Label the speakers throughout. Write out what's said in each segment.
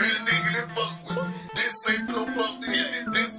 Speaker 1: real nigga, fuck with. This ain't no fuck nigga. This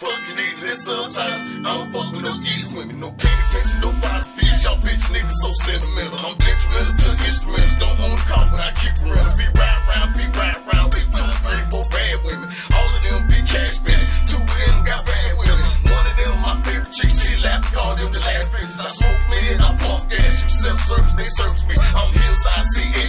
Speaker 1: Fuck you niggas in sometimes. I don't fuck with no east women. No penny pinching, no body bitch. Y'all bitch niggas so sentimental. I'm detrimental to instrumentals. Don't own a car, but I keep rental. Be ride round, be right round. Be two, three, four bad women. All of them be cash spending. Two of them got bad women. One of them my favorite chick. She laugh, call them the last bitches. I smoke me I pump gas. You self service, they service me. I'm hillside, see